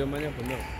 觉得蛮像馄饨。